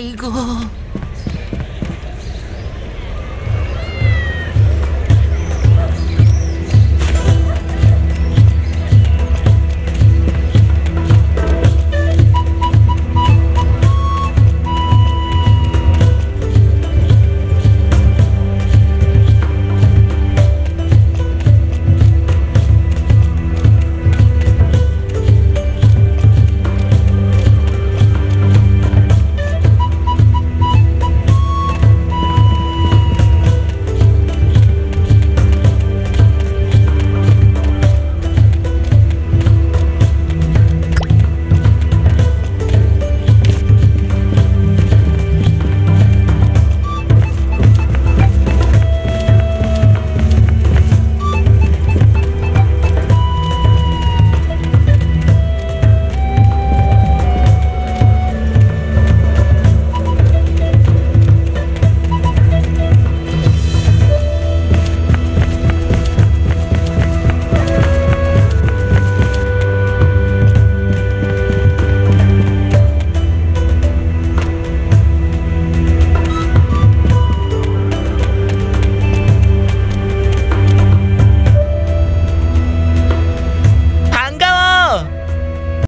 最後。